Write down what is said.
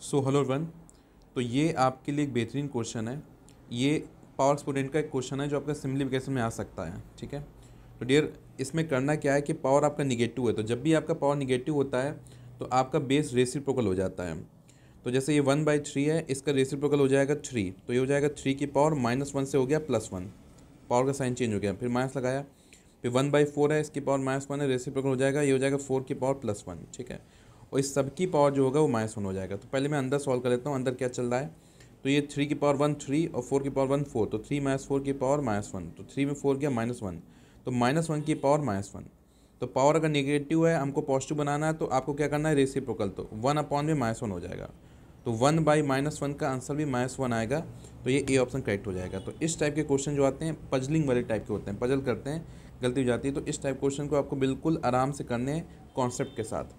So hello one तो ये आपके लिए एक बेहतरीन क्वेश्चन है। ये पावर एक्सपोनेंट का एक क्वेश्चन है जो आपका सिम्प्लीफिकेशन में आ सकता है, ठीक है? तो डियर इसमें करना क्या है कि पावर आपका निगेटिव है। तो जब भी आपका पावर निगेटिव होता है तो आपका बेस रेसिप्रोकल हो जाता है। तो जैसे ये वन बाई थ्री है, इसका रेसिप्रोकल हो जाएगा थ्री तो ये हो जाएगा थ्री की पावर माइनस वन से हो गया प्लस वन पावर का साइन चेंज हो गया। फिर माइनस लगाया। फिर वन बाई फोर है, इसकी पावर माइनस वन है रेसिप्रोकल हो जाएगा। ये हो जाएगा फोर की पावर प्लस वन ठीक है? और इस सब की पावर जो होगा वो माइनस वन हो जाएगा। तो पहले मैं अंदर सॉल्व कर लेता हूँ, अंदर क्या चल रहा है? तो ये थ्री की पावर वन थ्री और फोर की पावर वन फोर तो थ्री माइनस फोर की पावर माइनस वन तो थ्री में फोर गया माइनस वन तो माइनस वन की पावर माइनस वन तो पावर अगर नेगेटिव है, हमको पॉजिटिव बनाना है तो आपको क्या करना है? रेसिप्रोकल तो वन अपॉन में माइनस वन हो जाएगा। तो वन बाई माइनस वन का आंसर भी माइनस वन आएगा तो ये ए ऑप्शन करेक्ट हो जाएगा। तो इस टाइप के क्वेश्चन जो आते हैं पजलिंग वाले टाइप के होते हैं पजल करते हैं, गलती हो जाती है। तो इस टाइप क्वेश्चन को आपको बिल्कुल आराम से करने हैं कॉन्सेप्ट के साथ।